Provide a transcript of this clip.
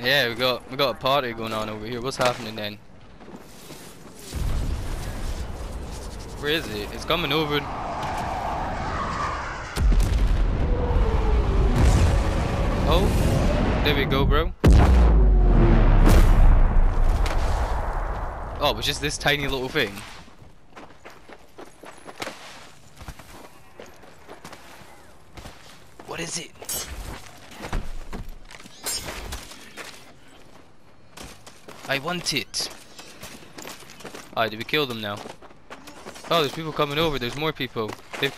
Yeah, we got we got a party going on over here. What's happening then? Where is it? It's coming over. Oh, there we go, bro. Oh, it was just this tiny little thing. What is it? I want it. Alright, did we kill them now? Oh, there's people coming over. There's more people. They've